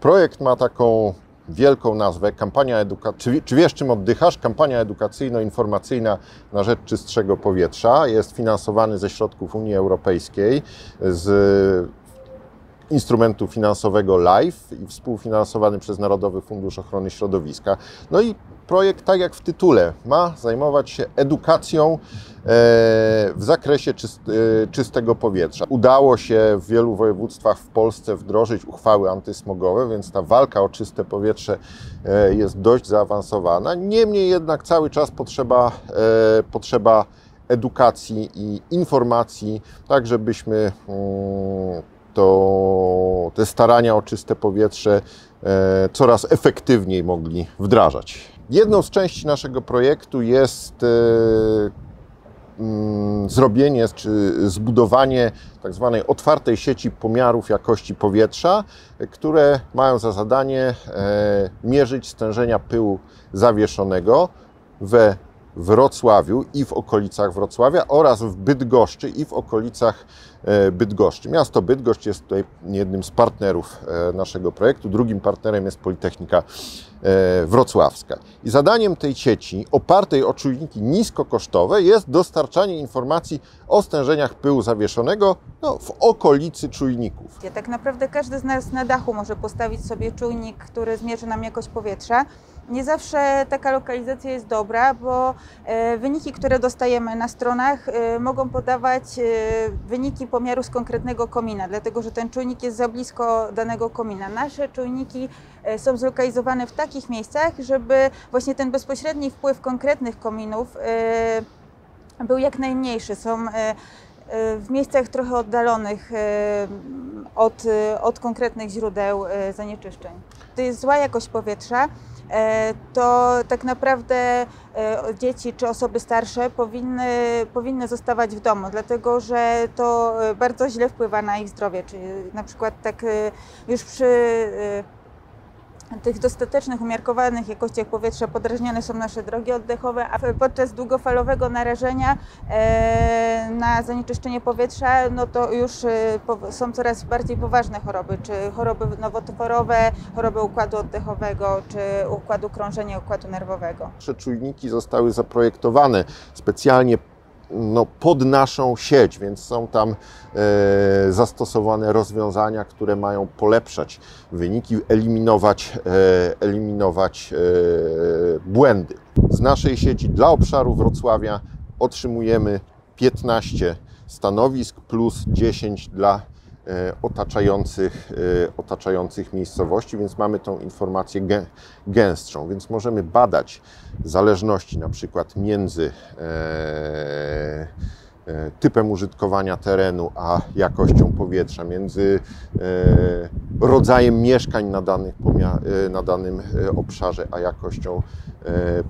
Projekt ma taką wielką nazwę, kampania edukacyjna. Czy, wiesz, czym oddychasz? Kampania edukacyjno-informacyjna na rzecz czystszego powietrza. Jest finansowany ze środków Unii Europejskiej, z instrumentu finansowego LIFE i współfinansowany przez Narodowy Fundusz Ochrony Środowiska. No i projekt, tak jak w tytule, ma zajmować się edukacją e, w zakresie e, czystego powietrza. Udało się w wielu województwach w Polsce wdrożyć uchwały antysmogowe, więc ta walka o czyste powietrze e, jest dość zaawansowana. Niemniej jednak cały czas potrzeba, potrzeba edukacji i informacji, tak żebyśmy mm, to te starania o czyste powietrze coraz efektywniej mogli wdrażać. Jedną z części naszego projektu jest e, mm, zrobienie czy zbudowanie tak zwanej otwartej sieci pomiarów jakości powietrza, które mają za zadanie e, mierzyć stężenia pyłu zawieszonego we Wrocławiu i w okolicach Wrocławia oraz w Bydgoszczy i w okolicach e, Bydgoszczy. Miasto Bydgoszcz jest tutaj jednym z partnerów naszego projektu. Drugim partnerem jest Politechnika E, wrocławska. I zadaniem tej sieci, opartej o czujniki niskokosztowe, jest dostarczanie informacji o stężeniach pyłu zawieszonego no, w okolicy czujników. Tak naprawdę każdy z nas na dachu może postawić sobie czujnik, który zmierzy nam jakość powietrza. Nie zawsze taka lokalizacja jest dobra, bo e, wyniki, które dostajemy na stronach, e, mogą podawać wyniki pomiaru z konkretnego komina, dlatego że ten czujnik jest za blisko danego komina. Nasze czujniki są zlokalizowane w takich miejscach, żeby właśnie ten bezpośredni wpływ konkretnych kominów był jak najmniejszy. Są w miejscach trochę oddalonych od, od konkretnych źródeł zanieczyszczeń. To jest zła jakość powietrza, to tak naprawdę dzieci czy osoby starsze powinny, powinny zostawać w domu, dlatego że to bardzo źle wpływa na ich zdrowie. Czyli na przykład tak już przy tych dostatecznych, umiarkowanych jakościach powietrza podrażnione są nasze drogi oddechowe, a podczas długofalowego narażenia e, na zanieczyszczenie powietrza, no to już e, są coraz bardziej poważne choroby, czy choroby nowotworowe, choroby układu oddechowego, czy układu krążenia, układu nerwowego. Nasze czujniki zostały zaprojektowane specjalnie no, pod naszą sieć, więc są tam e, zastosowane rozwiązania, które mają polepszać wyniki, eliminować, e, eliminować e, błędy. Z naszej sieci dla obszaru Wrocławia otrzymujemy 15 stanowisk plus 10 dla otaczających, e, otaczających miejscowości, więc mamy tą informację gęstszą, więc możemy badać zależności na przykład między e, typem użytkowania terenu a jakością powietrza, między rodzajem mieszkań na, danych, na danym obszarze a jakością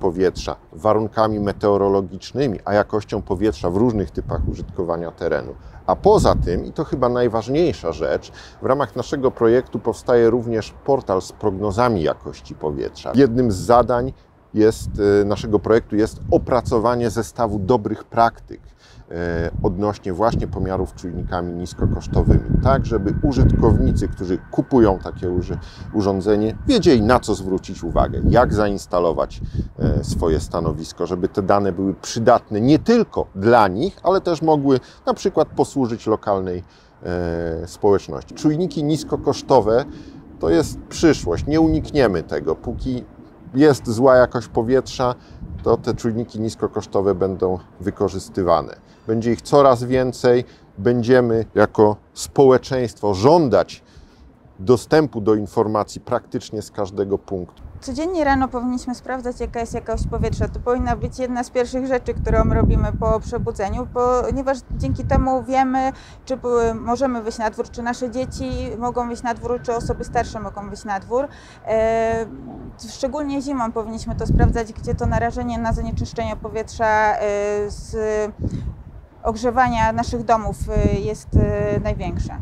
powietrza, warunkami meteorologicznymi a jakością powietrza w różnych typach użytkowania terenu. A poza tym, i to chyba najważniejsza rzecz, w ramach naszego projektu powstaje również portal z prognozami jakości powietrza. Jednym z zadań jest, e, naszego projektu jest opracowanie zestawu dobrych praktyk e, odnośnie właśnie pomiarów czujnikami niskokosztowymi, tak żeby użytkownicy, którzy kupują takie urządzenie, wiedzieli na co zwrócić uwagę, jak zainstalować e, swoje stanowisko, żeby te dane były przydatne nie tylko dla nich, ale też mogły na przykład posłużyć lokalnej społeczności. Czujniki niskokosztowe to jest przyszłość, nie unikniemy tego, póki jest zła jakość powietrza, to te czujniki niskokosztowe będą wykorzystywane. Będzie ich coraz więcej. Będziemy jako społeczeństwo żądać dostępu do informacji praktycznie z każdego punktu. Codziennie rano powinniśmy sprawdzać, jaka jest jakość powietrza. To powinna być jedna z pierwszych rzeczy, którą robimy po przebudzeniu, ponieważ dzięki temu wiemy, czy możemy wyjść na dwór, czy nasze dzieci mogą wyjść na dwór, czy osoby starsze mogą wyjść na dwór. E, szczególnie zimą powinniśmy to sprawdzać, gdzie to narażenie na zanieczyszczenie powietrza e, z ogrzewania naszych domów e, jest największe.